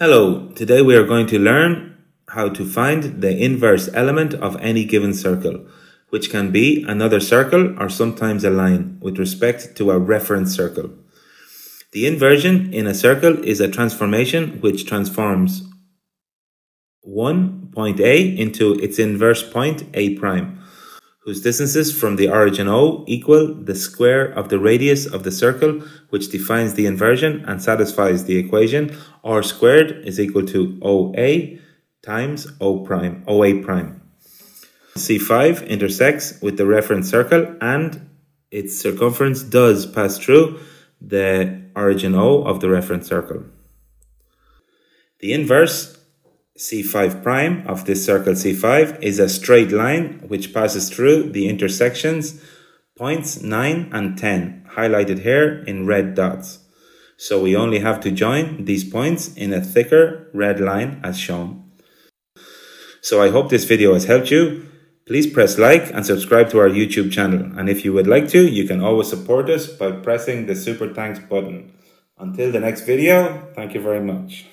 Hello, today we are going to learn how to find the inverse element of any given circle, which can be another circle or sometimes a line with respect to a reference circle. The inversion in a circle is a transformation which transforms one point A into its inverse point A prime, whose distances from the origin O equal the square of the radius of the circle which defines the inversion and satisfies the equation r squared is equal to OA times O prime, OA prime. C5 intersects with the reference circle and its circumference does pass through the origin O of the reference circle. The inverse C5 prime of this circle C5 is a straight line which passes through the intersections points 9 and 10 highlighted here in red dots. So we only have to join these points in a thicker red line as shown. So I hope this video has helped you. Please press like and subscribe to our YouTube channel. And if you would like to, you can always support us by pressing the super thanks button. Until the next video, thank you very much.